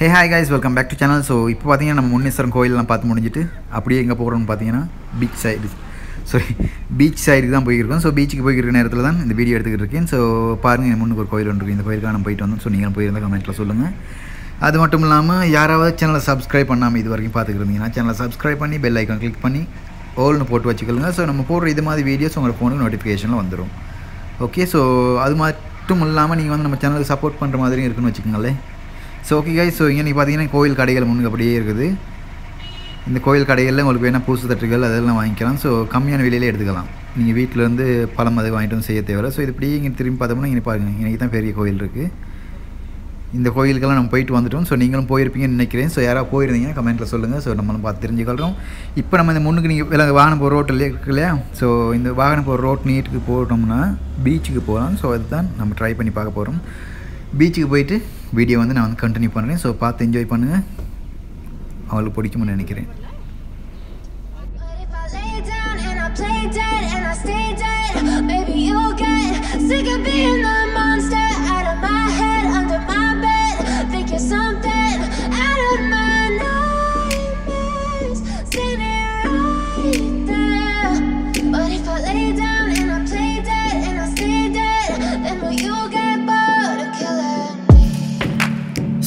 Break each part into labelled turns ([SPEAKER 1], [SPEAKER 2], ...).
[SPEAKER 1] Hey hi guys welcome back to channel so இப்போ பார்த்தீங்கன்னா நம்ம முன்னேஸ்வரம் கோயிலெலாம் பார்த்து முடிஞ்சிட்டு அப்படியே எங்கே போகிறோம்னு பார்த்தீங்கன்னா பீச் சைடு சாரி பீச் சைடுக்கு தான் போயிருக்கோம். ஸோ பீச்சுக்கு போயிருக்கிற நேரத்தில் தான் இந்த வீடியோ எடுத்துக்கிட்டு இருக்கேன். ஸோ பாருங்கள் என் முன்னுக்கு ஒரு கோயில் ஒன்று இருக்குது இந்த கோயிலுக்காக நம்ம போயிட்டு வந்தோம். ஸோ நீங்களும் போயிருந்தா கமெண்ட்டில் சொல்லுங்கள் அது மட்டும் இல்லாமல் யாராவது சேனலை சப்ஸ்கிரைப் பண்ணாமல் இது வரைக்கும் பார்த்துக்கிருந்தீங்கன்னா சேனலை சப்ஸ்கிரைப் பண்ணி பெல் ஐக்கான் கிளிக் பண்ணி ஓல்னு போட்டு வச்சுக்கோங்க. ஸோ நம்ம போடுற இது மாதிரி வீடியோஸ் உங்கள் ஃபோனுக்கு நோட்டிஃபிகேஷனில் வந்துடும் ஓகே ஸோ அது மட்டும் இல்லாமல் நீங்கள் வந்து நம்ம சேனலுக்கு சப்போர்ட் பண்ணுற மாதிரியும் இருக்குன்னு வச்சுக்கோங்களேன். ஸோ ஓகே கைஸ் ஸோ இங்கே நீங்கள் பார்த்தீங்கன்னா கோயில் கடைகள் முன்னுக்கு அப்படியே இருக்குது. இந்த கோயில் கடைகளில் உங்களுக்கு வேணால் பூசு தட்டுகள் அதெல்லாம் வாங்கிக்கலாம். ஸோ கம்மியான விலையிலே எடுத்துக்கலாம். நீங்கள் வீட்டிலேருந்து பழம் அது வாங்கிட்டு வந்து செய்ய தேவை ஸோ இது இப்படியே இங்கே திரும்பி பார்த்தோம்னா இங்கே பாருங்கள் இன்றைக்கி தான் பெரிய கோயில் இருக்குது இந்த கோயிலுக்கெல்லாம் நம்ம போயிட்டு வந்துட்டோம். ஸோ நீங்களும் போயிருப்பீங்கன்னு நினைக்கிறேன். ஸோ யாராவது போயிருந்தீங்கன்னா கமெண்ட்டில் சொல்லுங்கள் ஸோ நம்மளும் பார்த்து தெரிஞ்சுக்கொள்கிறோம் இப்போ நம்ம இந்த முன்னுக்கு நீங்கள் வில வாகனம் போகிற ரோட்டில் இருக்கு இல்லையா? ஸோ இந்த வாகனம் போகிற ரோட் நீட்டுக்கு போட்டோம்னா பீச்சுக்கு போகலாம். ஸோ அதுதான் நம்ம ட்ரை பண்ணி பார்க்க போகிறோம் பீச்சுக்கு போயிட்டு வீடியோ வந்து நான் வந்து கண்டினியூ பண்ணுறேன். ஸோ பார்த்து என்ஜாய் பண்ணுங்கள் அவளுக்கு பிடிக்கும்னு நினைக்கிறேன்.
[SPEAKER 2] But if I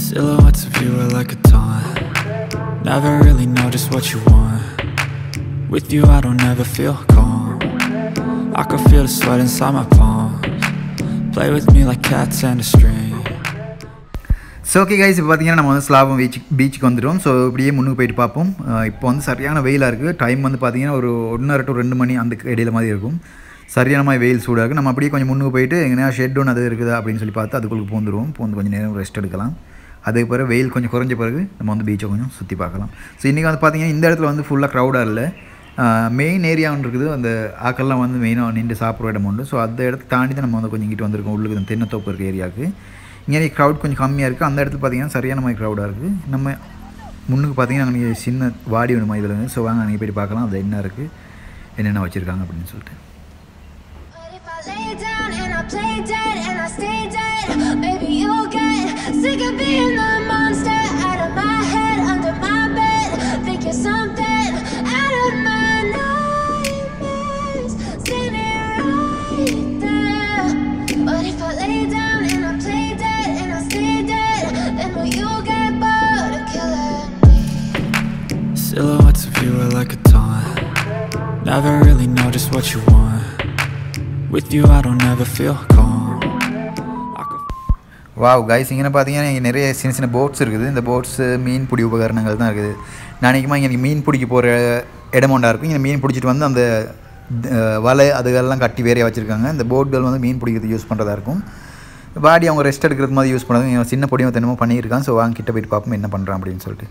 [SPEAKER 3] Silhouettes of you are like a taunt. Never really know just what you want. With you, I don't ever feel calm. I can feel the sweat inside my palms. Play with me like cats and a string.
[SPEAKER 1] So okay guys இப்போ பார்த்தீங்கன்னா நம்ம வந்து ஸ்லாபம் beach பீச்சுக்கு வந்துடும் so இப்படியே முன்னுக்கு போயிட்டு பார்ப்போம் இப்போ வந்து சரியான வெயிலாக இருக்குது டைம் வந்து பார்த்தீங்கன்னா ஒரு ஒன்றரை டு ரெண்டு மணி அந்த இடையில மாதிரி இருக்கும் சரியான மாதிரி வெயில் சூடாக இருக்குது நம்ம அப்படியே கொஞ்சம் முன்னுக்கு போயிட்டு எங்கன்னா ஷெட் ஒன்று அது இருக்குதா அப்படின்னு சொல்லி பார்த்து அதுக்குள்ளே பூந்துருவோம் பூந்து கொஞ்சம் நேரம் ரெஸ்ட் எடுக்கலாம் அதுக்கு பிறகு வெயில் கொஞ்சம் குறைஞ்ச பிறகு நம்ம வந்து பீச்சை கொஞ்சம் சுற்றி பார்க்கலாம். ஸோ இன்றைக்கி வந்து பார்த்தீங்கன்னா இந்த இடத்துல வந்து ஃபுல்லாக க்ரௌடாக இல்லை. மெயின் ஏரியா ஒன்று இருக்குது. அந்த ஆக்கள்லாம் வந்து மெயினாக நின்று சாப்பிட்ற இடம் உண்டு. ஸோ அந்த இடத்த தாண்டி தான் நம்ம வந்து கொஞ்சம் இங்கிட்டு வந்திருக்கோம். உள்ளுக்கு இந்த தென்னத்தோப்பு இருக்க ஏரியாவுக்கு இங்கே க்ரௌட் கொஞ்சம் கம்மியாக இருக்குது அந்த இடத்துல பார்த்தீங்கன்னா சரியான மாதிரி க்ரௌடாக இருக்குது நம்ம முன்னுக்கு பார்த்தீங்கன்னா அங்கே சின்ன வாடி ஒன்று மாதிரி ஸோ வாங்க நீங்கள் போய் பார்க்கலாம். அது என்ன இருக்குது என்னென்ன வச்சுருக்காங்க அப்படின்னு சொல்லிட்டு.
[SPEAKER 3] With you, I don't ever feel calm.
[SPEAKER 1] Wow guys இங்கே பார்த்தீங்கன்னா இங்கே நிறைய சின்ன சின்ன போட்ஸ் இருக்குது. இந்த போட்ஸு மீன் பிடி உபகரணங்கள் தான் இருக்குது. நான் நினைக்குமா இங்கே மீன் பிடிக்க போகிற இடமோண்டா இருக்கும். இங்கே மீன் பிடிச்சிட்டு வந்து அந்த வலை அதுகளெல்லாம் கட்டி வேறையாக வச்சுருக்காங்க. இந்த போட்கள் வந்து மீன் பிடிக்கிறது யூஸ் பண்ணுறதா இருக்கும். பாடி அவங்க ரெஸ்ட் எடுக்கிறது மாதிரி யூஸ் பண்ணுறது இவன் சின்ன பொடியும் தினமும் பண்ணியிருக்கான். ஸோ வாங்க கிட்ட போயிட்டு பார்ப்போம் என்ன பண்ணுறான் அப்படின்னு சொல்லிட்டு.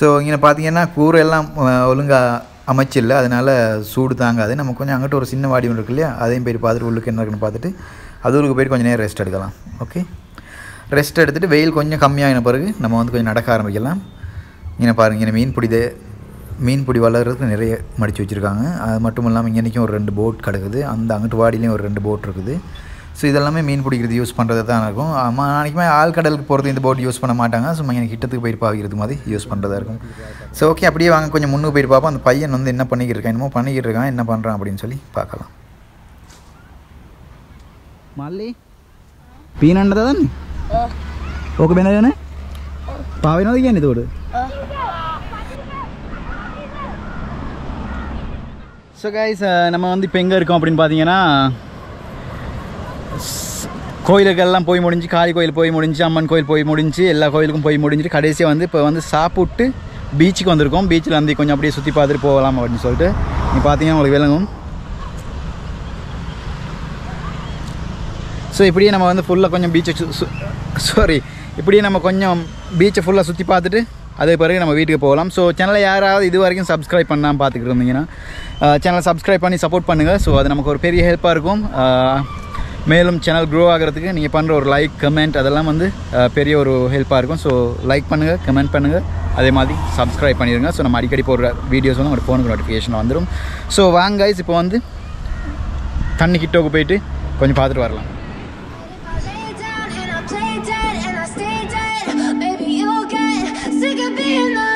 [SPEAKER 1] ஸோ இங்கே பார்த்தீங்கன்னா கூரை எல்லாம் ஒழுங்காக அமைச்சில்ல அதனால் சூடு தாங்காது. நம்ம கொஞ்சம் அங்கிட்ட ஒரு சின்ன வாடி ஒன்று இருக்கு இல்லையா அதையும் போயிட்டு பார்த்துட்டு உள்ளுக்கு என்ன இருக்குன்னு பார்த்துட்டு அது உள்ளுக்கு போயிட்டு கொஞ்சம் நேரம் ரெஸ்ட் எடுக்கலாம். ஓகே ரெஸ்ட் எடுத்துகிட்டு வெயில் கொஞ்சம் கம்மியாகின பிறகு நம்ம வந்து கொஞ்சம் நடக்க ஆரம்பிக்கலாம். இங்கே பாருங்க இங்கே மீன் பிடித மீன் பிடி வளர்கிறதுக்கு நிறைய மடித்து வச்சுருக்காங்க. அது மட்டும் இல்லாமல் இங்கே இன்றைக்கும் ஒரு ரெண்டு போட் கிடக்குது. அந்த அங்கிட்டு வாடிலையும் ஒரு ரெண்டு போட் இருக்குது. ஸோ இதெல்லாமே மீன் பிடிக்கிறது யூஸ் பண்ணுறது தான் இருக்கும் ஆமாம் நாளைக்குமே ஆழ்கடலுக்கு போகிறது இந்த போட் யூஸ் பண்ண மாட்டாங்க சும்மா இங்கே கிட்டத்துக்கு போயிட்டு பார்க்கறது மாதிரி யூஸ் பண்ணுறதா இருக்கும் ஸோ ஓகே அப்படியே வாங்க கொஞ்சம் முன்னுக்கு போயிட்டு பார்ப்போம் அந்த பையன் வந்து என்ன பண்ணிக்கிட்டு இருக்கான் என்னமோ பண்ணிக்கிட்டு இருக்கான் என்ன பண்ணுறான் அப்படின்னு சொல்லி பார்க்கலாம்
[SPEAKER 4] మళ్ళీ పీనంటదా దాన్ని ఒక బెనగానే పావినది కానీ తోడు ஸோ கைஸ் நம்ம வந்து இப்போ எங்கே இருக்கோம் அப்படின்னு பார்த்தீங்கன்னா ஸ்- கோயிலுக்கெல்லாம் போய் முடிஞ்சு காளி கோயில் போய் முடிஞ்சு அம்மன் கோயில் போய் முடிஞ்சு எல்லா கோயிலுக்கும் போய் முடிஞ்சுட்டு கடைசியாக வந்து இப்போ வந்து சாப்பிட்டு பீச்சுக்கு வந்திருக்கோம். பீச்சில் வந்து கொஞ்சம் அப்படியே சுற்றி பார்த்துட்டு போகலாம் அப்படின்னு சொல்லிட்டு. நீ பார்த்தீங்கன்னா உங்களுக்கு விளங்கும். ஸோ இப்படியே நம்ம வந்து ஃபுல்லாக கொஞ்சம் பீச்சை சாரி இப்படியே நம்ம கொஞ்சம் பீச்சை ஃபுல்லாக சுற்றி பார்த்துட்டு அதுக்கு பிறகு நம்ம வீட்டுக்கு போகலாம். ஸோ சேனலை யாராவது இது வரைக்கும் சப்ஸ்கிரைப் பண்ணாமல் பார்த்துக்கிட்டு இருந்தீங்கன்னா சேனலை சப்ஸ்கிரைப் பண்ணி சப்போர்ட் பண்ணுங்கள் ஸோ அது நமக்கு ஒரு பெரிய ஹெல்ப்பாக இருக்கும். மேலும் சேனல் க்ரோ ஆகிறதுக்கு நீங்கள் பண்ணுற ஒரு லைக் கமெண்ட் அதெல்லாம் வந்து பெரிய ஒரு ஹெல்ப்பாக இருக்கும். ஸோ லைக் பண்ணுங்கள் கமெண்ட் பண்ணுங்கள் அதே மாதிரி சப்ஸ்கிரைப் பண்ணிடுங்க ஸோ நம்ம அடிக்கடி போடுற வீடியோஸ் வந்து உங்களோட ஃபோனுக்கு நோட்டிஃபிகேஷன் வந்துடும் ஸோ வாங்க கைஸ் இப்போ வந்து தண்ணி கிட்டோக்கு போயிட்டு கொஞ்சம் பார்த்துட்டு வரலாம்.
[SPEAKER 3] Sick of being the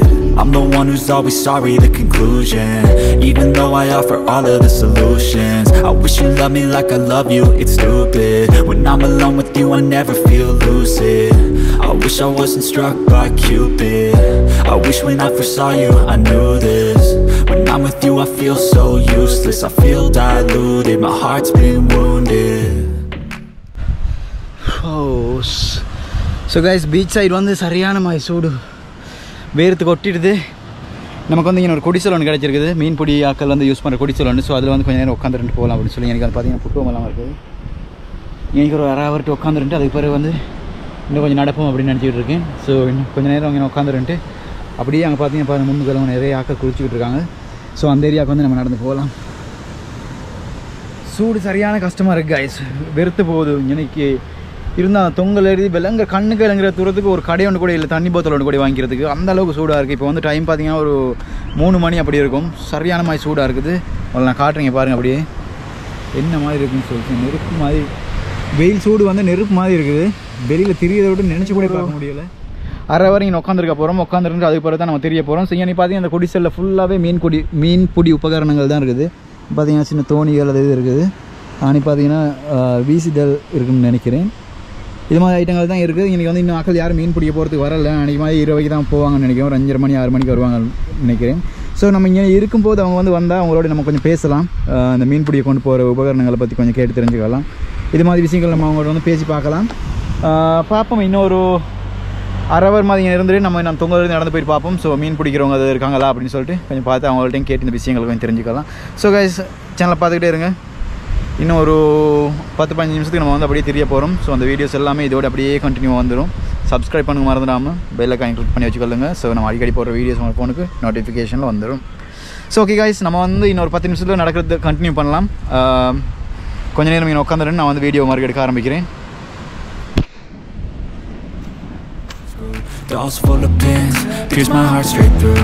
[SPEAKER 3] I'm the one who's always sorry, the conclusion. Even though I offer all of the solutions. I wish you loved me like I love you, it's stupid. When I'm alone with you, I never feel lucid. I wish I wasn't struck by Cupid. I wish when I first saw you, I knew this. When I'm with you, I feel so useless. I feel diluted, my heart's been wounded.
[SPEAKER 1] Oh, so guys, beachside one is Haryana Mysuru. வேர்த்து கொட்டிடுது நமக்கு வந்து இங்கே ஒரு குடிசல் ஒன்று கிடச்சிருக்குது. மீன் பொடி ஆக்கள் வந்து யூஸ் பண்ணுற குடிசல் ஒன்று ஸோ அதில் வந்து கொஞ்சம் நேரம் உட்காந்துட்டு போகலாம் அப்படின்னு சொல்லி எனக்கு அது பார்த்தீங்கன்னா புட்டுவமெல்லாம் இருக்குது. எனக்கு ஒரு அரை ஹவர்ட்டு உட்காந்துருந்துட்டு அதுக்கு பிறகு வந்து இன்னும் கொஞ்சம் நடப்போம் அப்படின்னு நினச்சிக்கிட்டு இருக்கேன். ஸோ இன்னும் கொஞ்சம் நேரம் அங்கே உட்காந்துருந்துட்டு அப்படியே அங்கே பார்த்தீங்கன்னா பாருங்க முன்னுக்கு நிறைய ஆக்கள் குளிச்சுக்கிட்டு இருக்காங்க. ஸோ அந்த ஏரியாவுக்கு வந்து நம்ம நடந்து போகலாம். சூடு சரியான கஷ்டமாக இருக்குது கைஸ் வெறுத்து போகுது. இன்னைக்கு இருந்தால் அந்த தொங்கல் எழுதி விலங்க கண்ணுக்கு இறங்குற தூரத்துக்கு ஒரு கடை ஒன்று கூட இல்லை தண்ணி போத்தல் ஒன்று கூட வாங்கிக்கிறதுக்கு. அந்த அளவுக்கு சூடாக இருக்குது இப்போ வந்து டைம் பார்த்தீங்கன்னா ஒரு மூணு மணி அப்படி இருக்கும். சரியான மாதிரி சூடாக இருக்குது. அதில் நான் காட்டுறீங்க பாருங்கள் அப்படியே. என்ன மாதிரி இருக்குன்னு சொல்லிட்டு நெருப்பு மாதிரி. வெயில் சூடு வந்து நெருப்பு மாதிரி இருக்குது. வெளியில் திரியதை விட்டு நினச்சி கூட பார்க்க முடியலை. அரை வரை இங்கே உட்காந்துருக்க போகிறோம் உட்காந்துருந்து அதுக்கு பிறகு தான் நம்ம தெரிய போகிறோம் ஸோ இங்கே பார்த்தீங்கன்னா அந்த குடிசலில் ஃபுல்லாகவே மீன் குடி மீன் பிடி உபகரணங்கள் தான் இருக்குது. பார்த்தீங்கன்னா சின்ன தோணிகள் அது இது இருக்குது. ஆனி பார்த்தீங்கன்னா வீசிதல் இருக்குன்னு நினைக்கிறேன். இது மாதிரி ஐட்டங்கள் தான் இருக்குது. இன்றைக்கி வந்து இன்னும் மக்கள் யாரும் மீன் பிடிக்க போகிறதுக்கு வரல. அன்றைக்கி மாதிரி இருபதுக்கு தான் போவாங்கன்னு நினைக்கிறேன். ஒரு அஞ்சரை மணி ஆறு மணிக்கு வருவாங்கன்னு நினைக்கிறேன். ஸோ நம்ம இங்கே இருக்கும்போது அவங்க வந்து வந்தால் அவங்களோட நம்ம கொஞ்சம் பேசலாம். அந்த மீன் பிடிக்க கொண்டு போகிற உபகரணங்களை பற்றி கொஞ்சம் கேட்டு தெரிஞ்சுக்கலாம். இது மாதிரி விஷயங்கள் நம்ம அவங்களோட வந்து பேசி பார்க்கலாம். பார்ப்போம். இன்னொரு அரவர் மாதிரி இங்கே இருந்துட்டு நம்ம நம்ம தொங்கலேருந்து நடந்து போய் பார்ப்போம். ஸோ மீன் பிடிக்கிறவங்க அது இருக்காங்களா அப்படின்னு சொல்லிட்டு கொஞ்சம் பார்த்து அவங்கள்ட்டையும் கேட்டு இந்த விஷயங்களை கொஞ்சம் தெரிஞ்சுக்கலாம். ஸோ கைஸ் சேனலை பார்த்துக்கிட்டே இருங்க. இன்னும் ஒரு பத்து பதினஞ்சு நிமிஷத்துக்கு நம்ம வந்து அப்படியே தெரிய போகிறோம் ஸோ அந்த வீடியோஸ் எல்லாமே இதோட அப்படியே கண்டினியூ வந்துடும் சப்ஸ்கிரைப் பண்ணுங்க மறந்துடாமல் பெல் ஐக்கான் கிளிக் பண்ணி வச்சுக்கொள்ளுங்க. ஸோ நம்ம அடிக்கடி போகிற வீடியோஸ் உங்கள் ஃபோனுக்கு நோட்டிஃபிகேஷனில் வந்துடும் ஸோ ஓகே காய்ஸ் நம்ம வந்து இன்னொரு பத்து நிமிஷத்தில் நடக்கிறது கண்டினியூ பண்ணலாம். கொஞ்ச நேரம் இங்கே உட்காந்துட்டு நான் வந்து வீடியோ மாதிரி எடுக்க ஆரம்பிக்கிறேன்.
[SPEAKER 3] Dolls full of pins, pierce my heart straight through.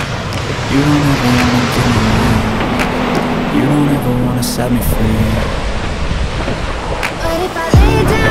[SPEAKER 3] You don't ever wanna me You don't ever wanna set me free.
[SPEAKER 2] But if I lay down